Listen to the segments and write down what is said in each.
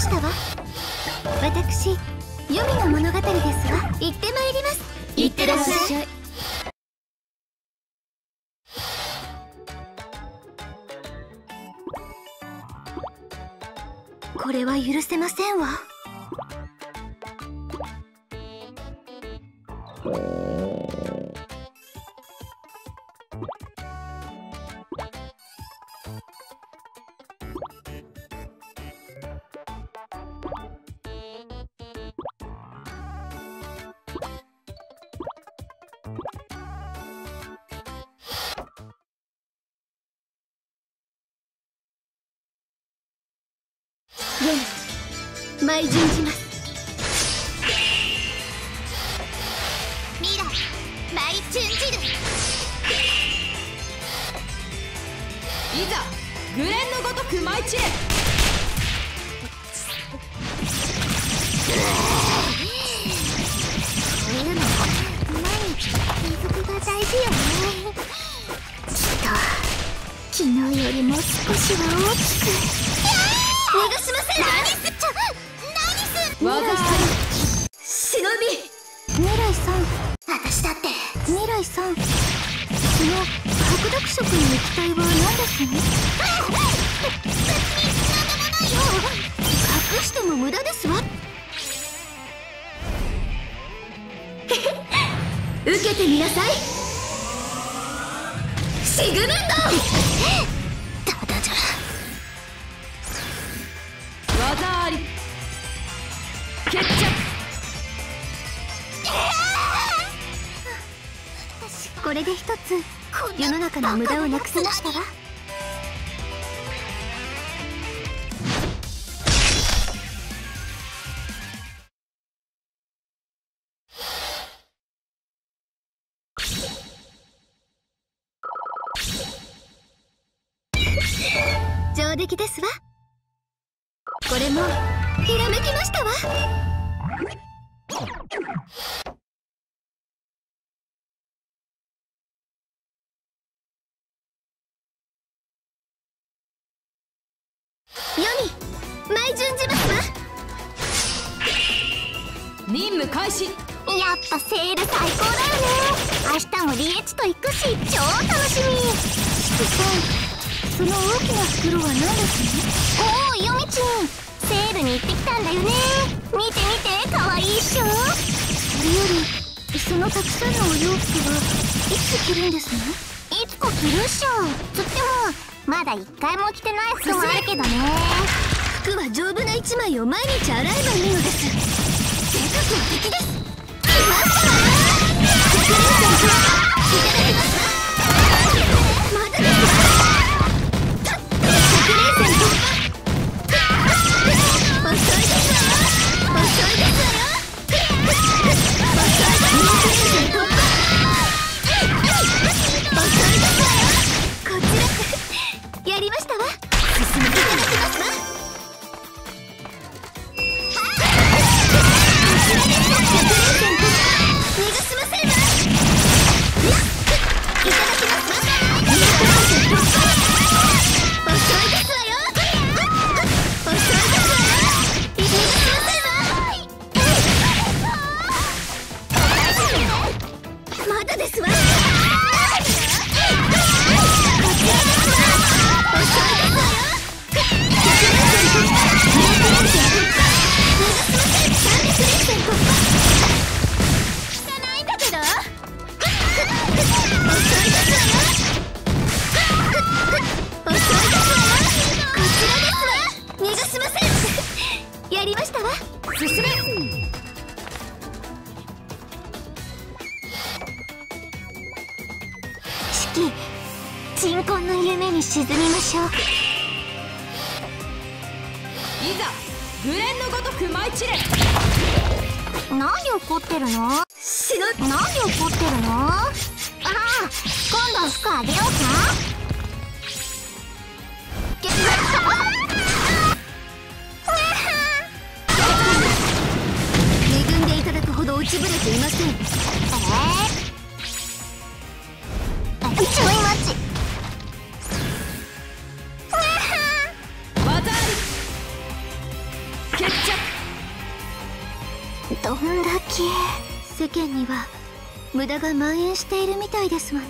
ましたわ。私黄泉の物語ですわ。行ってまいります。行ってらっしゃい。これは許せませんわ舞順じるいざグレンのごとく舞い散れ。こういうの毎日継続が大事よねきっと昨日よりも少しは大きく。逃がしませ何すっちゃ何す白濁色の液体は何ですね別に何でもないよ隠しても無駄ですわ受け？てみなさいシグムンドこれで一つ世の中の無駄をなくせましたわ上出来ですわ。これもひらめきましたわ世に舞順じますわ任務開始。やっぱセール最高だよね明日もリエチと行くし超楽しみ。シクさんその大きな袋は何ですおおヨミちん。セールに行ってきたんだよね。見て見て。かわいいっしょ。それよりそのたくさんのお洋服は？いつ着るんですの？いつか着るっしょ。つってもまだ一回も着てない服もあるけどね。服は丈夫な一枚を毎日洗えばいいのです。性格は敵です来ましたいただきます。け世間には無駄が蔓延しているみたいですわね。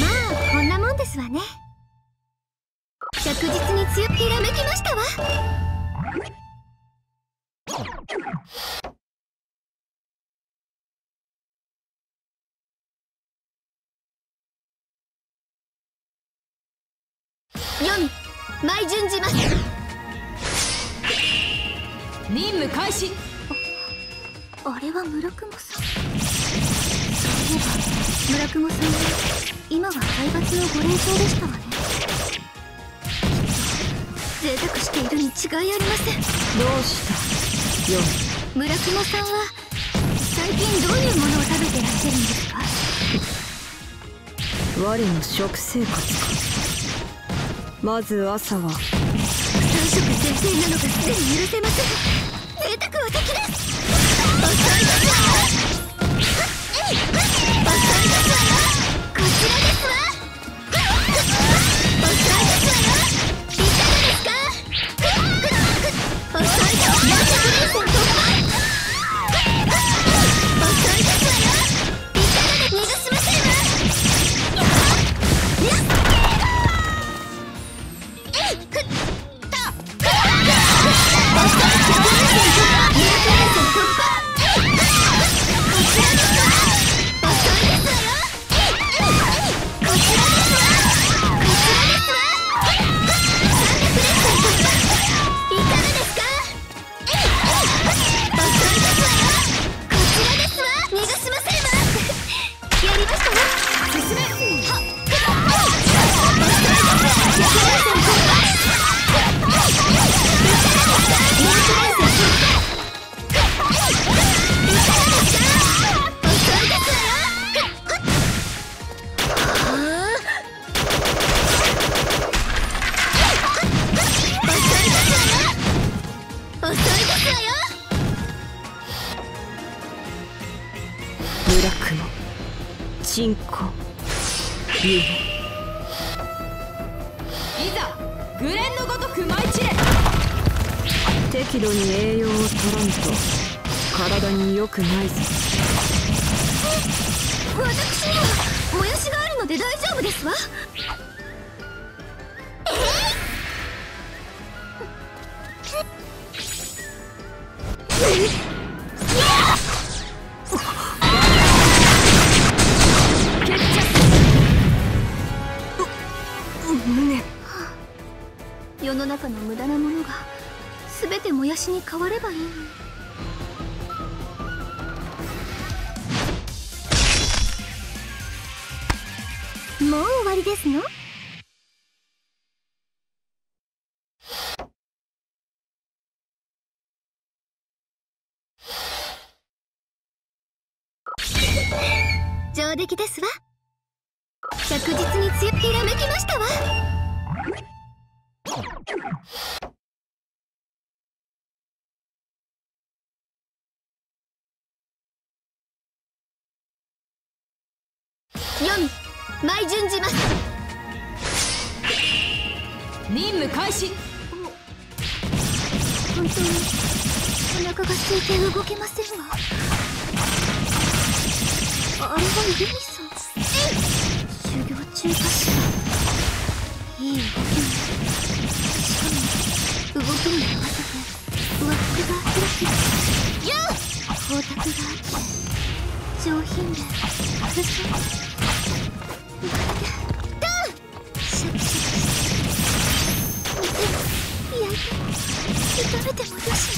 まあこんなもんですわね。着実に強くひらめきましたわ。じます。任務開始。あれは村雲さん。そういえば村雲さんは今は海抜のご霊長でしたわね。贅沢しているに違いありません。どうした？ヨ村雲さんは最近どういうものを食べてらっしゃるんですか？我の食生活か。まず朝は3食前提なのがすでに許せません。大丈夫ですわ。世の中の無駄なものが全てもやしに変わればいいのにわりですの？上出来ですわ。着実に強くひらめきましたわ。読み。舞順じます。任務開始。本当にお腹が空いて動けませんわ。あれはユミさん修行中かしら？いい動き。ねしかも動きに合わせて。上服が開き光沢があって上品で。軽そうまるでシャキシャキして煮ても焼い。ても炒めてもよし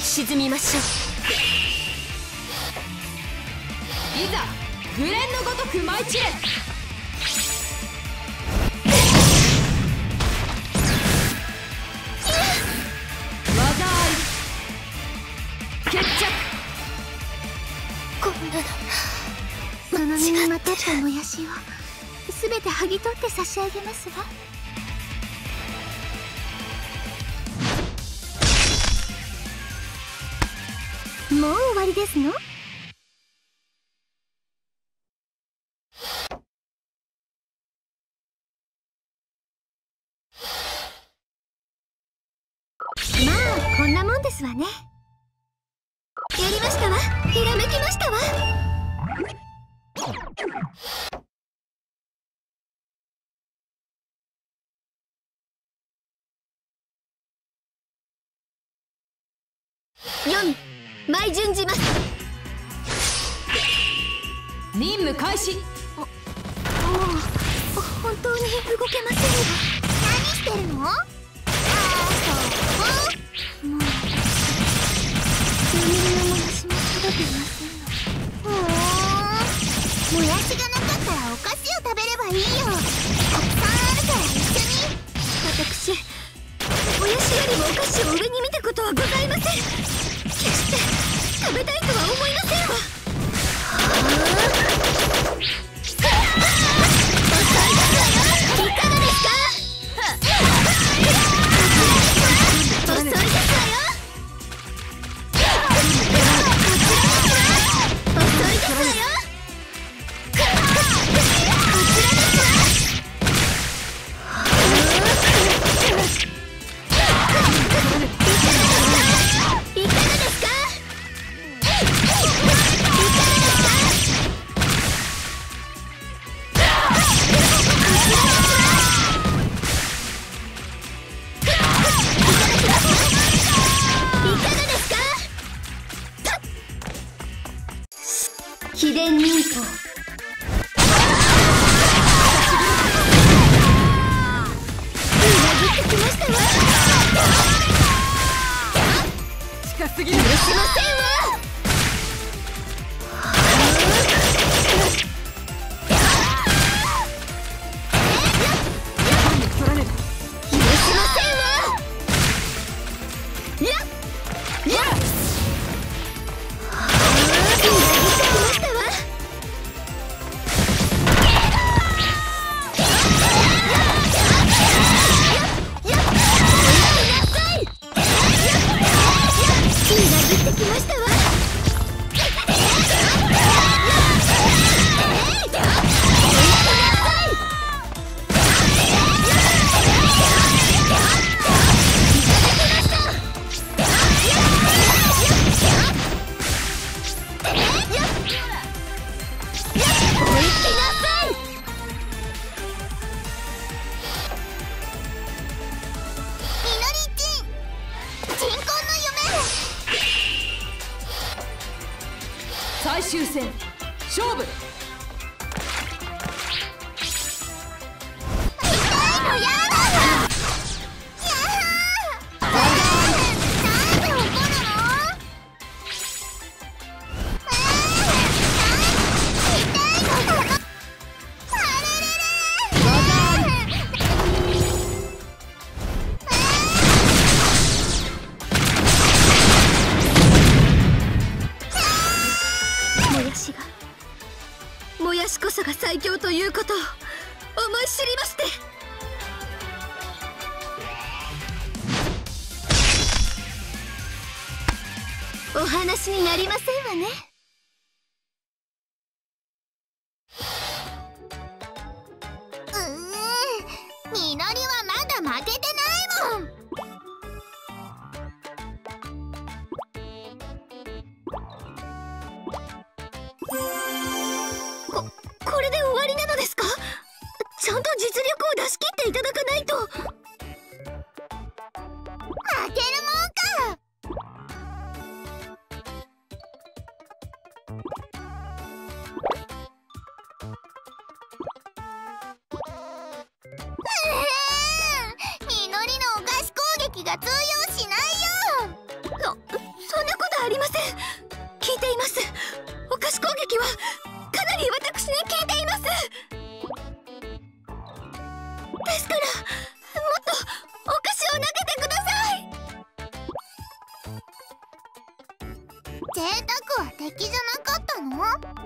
に沈みましょう。いざグレンのごとく舞い散れ。技あり決着。こんなの。その身にまとったもやしを全て剥ぎ取って差し上げますわ。わりですの？まあこんなもんですわね。やりましたわ。ひらめきましたわ。み舞順じます。任務開始。もう本当に動けません何してるの？あそもう数ミリのもやしも届けませんふもやしがなかったらお菓子を食べればいいよ。たくさんあるから一緒に。私もやしよりもお菓子を上に見たことはございません食べ秘伝忍法近すぎる許しませんわ終戦。勝負。ということを思い知りまして。お話になりませんわね。ありません。聞いています。お菓子攻撃はかなり私に効いています。ですからもっとお菓子を投げてください。贅沢は敵じゃなかったの？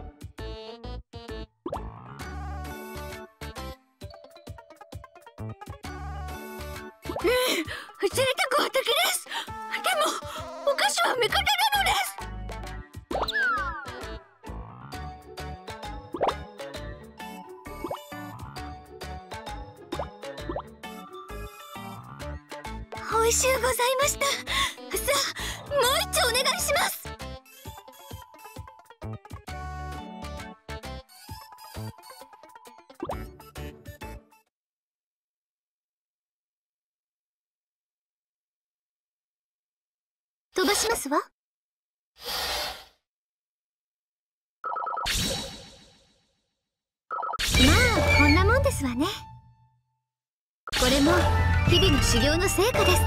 美味しゅうございました。さあもう一丁お願いします。飛ばしますわ。まあこんなもんですわね。これも。の修行の成果です。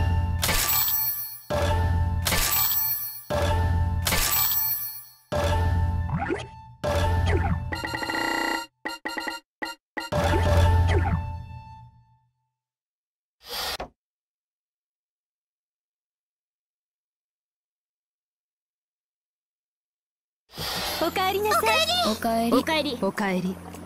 おかえりなさい。おかえり。おかえり。おかえり